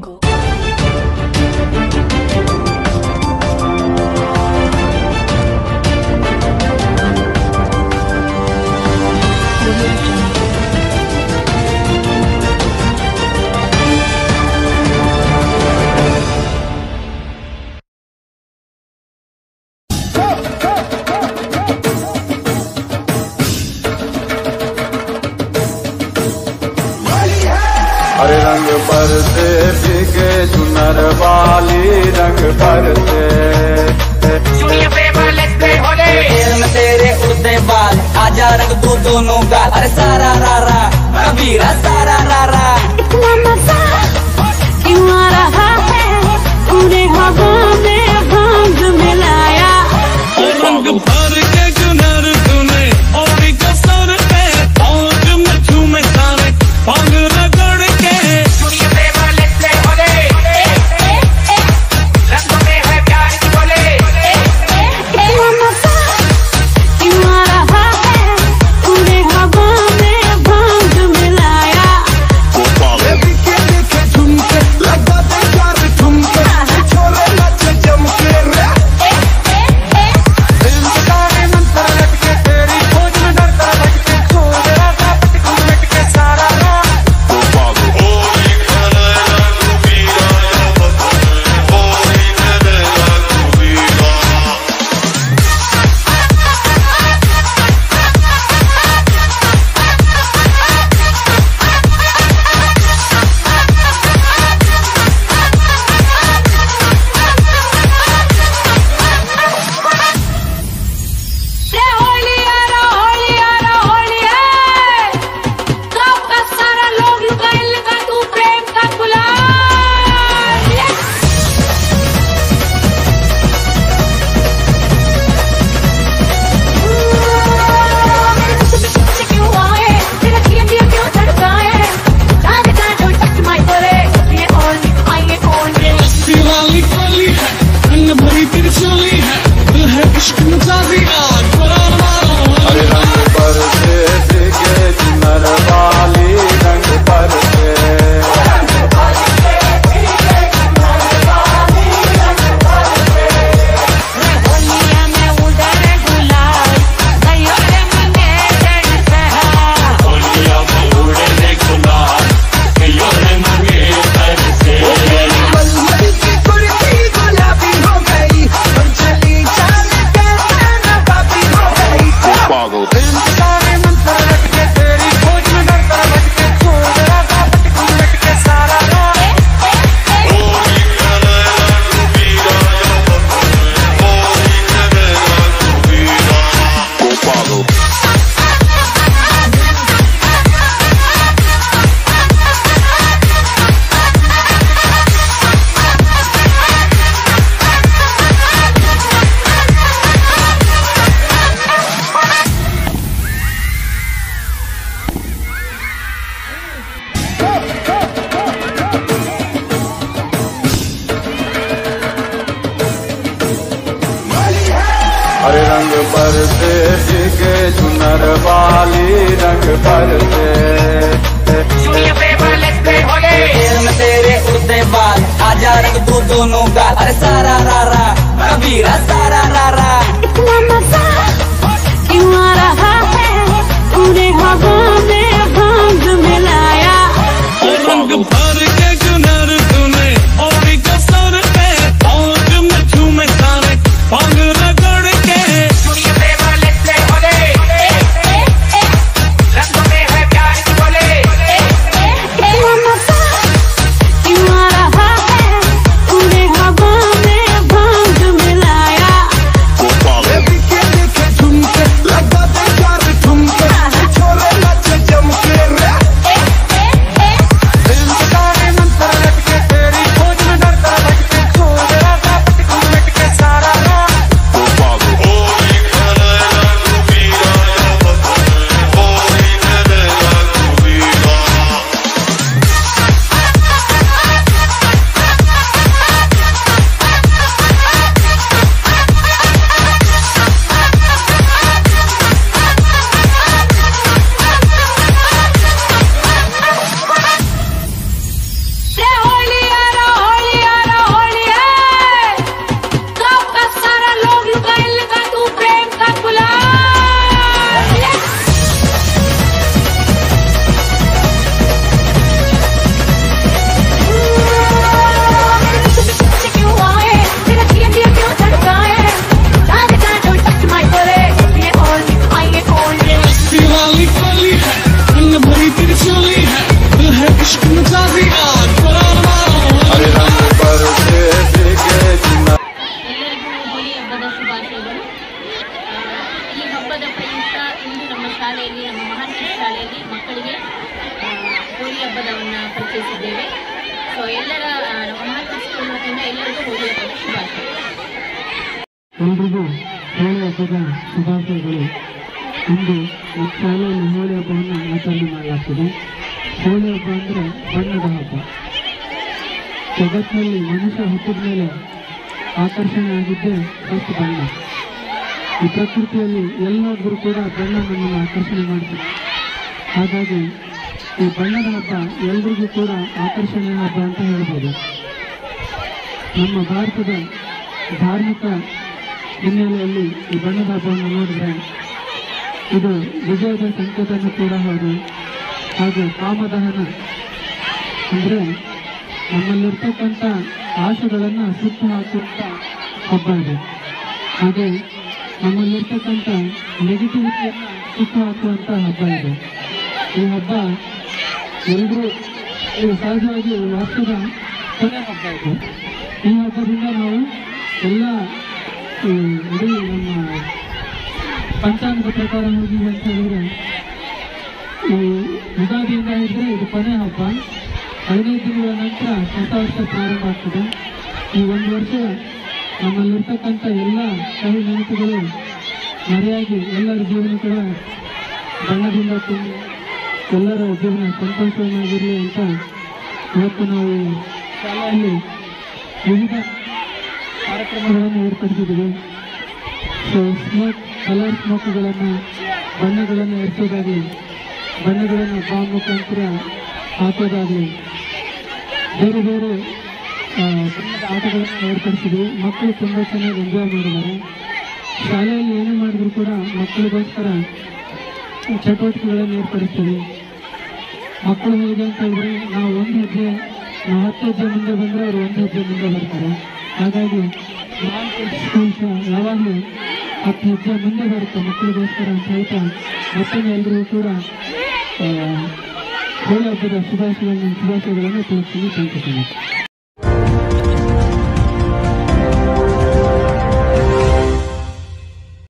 jungle. gunung gak sarararar, sararara virar sararara हरे रंग परते दिखे चुनर वाली रंग परते तेरे उड़ते बाल आजा रंग तू दोनों का। सारा ಶುಭಾಶಯಗಳು ಈ ಹಬ್ಬದ ಪ್ರಯುಕ್ತ ಇಂದು ನಮ್ಮ ಶಾಲೆಯಲ್ಲಿ, ನಮ್ಮ ಮಹಾತ್ಮ ಶಾಲೆಯಲ್ಲಿ ಮಕ್ಕಳಿಗೆ ಹೋಳಿ ಹಬ್ಬದವನ್ನು ಪರಿಚಯಿಸಿದ್ದೇವೆ. ಸೊ ಎಲ್ಲರ ಮಹಾತ್ಮ ಸ್ಕೂಲ್ ಎಲ್ಲರಿಗೂ ಹೋಳಿ ಹಬ್ಬದ ಶುಭಾಶಯ. ಹೋಳಿ ಹಬ್ಬದ ಶುಭಾಶಯಗಳು. ಇಂದು ಶಾಲೆಯಲ್ಲಿ ಹೋಳಿ ಹಬ್ಬವನ್ನು ಆಚರಣೆ ಮಾಡಲಾಗ್ತದೆ. ಹೋಳಿ ಹಬ್ಬ ಅಂದರೆ ಬಣ್ಣದ ಹಬ್ಬ. ಜಗತ್ತಿನಲ್ಲಿ ಮನುಷ್ಯ ಹುಟ್ಟಿದ ಮೇಲೆ ಆಕರ್ಷಣೆ ಆಗಿದ್ದೇ ಫಸ್ಟ್ ಬಣ್ಣ ಈ ಪ್ರಕೃತಿಯಲ್ಲಿ ಎಲ್ಲಾದರೂ ಕೂಡ ಬಣ್ಣ ನಮ್ಮನ್ನು ಆಕರ್ಷಣೆ ಮಾಡ್ತದೆ. ಹಾಗಾಗಿ ಈ ಬಣ್ಣದ ಹಬ್ಬ ಎಲ್ರಿಗೂ ಕೂಡ ಆಕರ್ಷಣೆಯ ಹಬ್ಬ ಅಂತ ಹೇಳ್ಬೋದು. ನಮ್ಮ ಭಾರತದ ಧಾರ್ಮಿಕ ಹಿನ್ನೆಲೆಯಲ್ಲಿ ಈ ಬಣ್ಣದ ಹಬ್ಬವನ್ನು ನೋಡಿದ್ರೆ ಇದು ವಿಜಯದ ಸಂಕೇತನೂ ಕೂಡ ಹೌದು. ಹಾಗೂ ಕಾಮದಹನ ಅಂದರೆ ನಮ್ಮಲ್ಲಿರ್ತಕ್ಕಂಥ ಆಶೆಗಳನ್ನ ಸುತ್ತ ಹಾಕುವಂತ ಹಬ್ಬ ಇದೆ. ಹಾಗೆ ನಮ್ಮಲ್ಲಿರ್ತಕ್ಕಂಥ ನೆಗೆಟಿವಿಟಿಯನ್ನು ಸುತ್ತ ಹಾಕುವಂತ ಹಬ್ಬ ಇದೆ. ಈ ಹಬ್ಬ ಎಲ್ಲರೂ ಸಹಜವಾಗಿ ವರ್ಷದ ಕೊನೆ ಹಬ್ಬ ಇದು. ಈ ಹಬ್ಬದಿಂದ ನಾವು ಎಲ್ಲ ಇಡೀ ನಮ್ಮ ಪಂಚಾಂಗದ ಪ್ರಕಾರ ಹೋಗಿ ಅಂತ ಹೇಳಿದ್ರೆ ಯುಗಾದಿಯಿಂದ ಇದ್ರೆ ಇದು ಕೊನೆ ಹಬ್ಬ. ಹದಿನೈದು ತಿಂಗಳ ನಂತರ ಹೊಸ ವರ್ಷ ಪ್ರಾರಂಭ ಆಗ್ತದೆ. ಈ ಒಂದು ವರ್ಷ ನಮ್ಮಲ್ಲಿರ್ತಕ್ಕಂಥ ಎಲ್ಲ ಕಹಿ ನೆನಪುಗಳು ಮರೆಯಾಗಿ ಎಲ್ಲರ ಜೀವನ ಕೂಡ ಬಣ್ಣದಿಂದ ತುಂಬಿ ಎಲ್ಲರ ಜೀವನ ಸಂತೋಷವನ್ನಾಗಿರಲಿ ಅಂತ ಇವತ್ತು ನಾವು ಶಾಲೆಯಲ್ಲಿ ವಿವಿಧ ಕಾರ್ಯಕ್ರಮಗಳನ್ನು ಏರ್ಪಡಿಸಿದ್ದೀವಿ. ಸೊ ಸ್ಮೋಕ್, ಕಲರ್ ಸ್ಮೋಕ್ಗಳನ್ನು, ಬಣ್ಣಗಳನ್ನು ಎರಿಸೋದಾಗಲಿ ಬಣ್ಣಗಳನ್ನು ಬಾಂಬ್ ಮುಖಾಂತರ ಹಾಕೋದಾಗಲಿ ಬೇರೆ ಬೇರೆ ಆಟಗಳನ್ನು ಏರ್ಪಡಿಸಿದ್ವಿ. ಮಕ್ಕಳು ತುಂಬ ಚೆನ್ನಾಗಿ ಎಂಜಾಯ್ ಮಾಡಿದ್ದಾರೆ. ಶಾಲೆಯಲ್ಲಿ ಏನೇ ಮಾಡಿದ್ರು ಕೂಡ ಮಕ್ಕಳಿಗೋಸ್ಕರ ಚಟುವಟಿಕೆಗಳನ್ನು ಏರ್ಪಡಿಸ್ತೀವಿ. ಮಕ್ಕಳು ಹೇಗೆ ಅಂತ ಹೇಳಿದ್ರೆ, ನಾವು ಒಂದು ಹೆಜ್ಜೆ, ನಾವು ಹತ್ತು ಹೆಜ್ಜೆ ಮುಂದೆ ಬಂದರೆ ಅವರು ಒಂದು ಹೆಜ್ಜೆ ಮುಂದೆ ಬರ್ತಾರೆ. ಹಾಗಾಗಿ ಸ್ಕೂಲ್ಸ್ ಯಾವಾಗಲೂ ಹತ್ತು ಹೆಜ್ಜೆ ಮುಂದೆ ಬರುತ್ತೆ ಮಕ್ಕಳಿಗೋಸ್ಕರ ಅಂತ ಹೇಳ್ತಾ ಮತ್ತೊಮ್ಮೆ ಎಲ್ಲರೂ ಕೂಡ これはこれは素晴らしい、素晴らしい柄のトーストに変化します。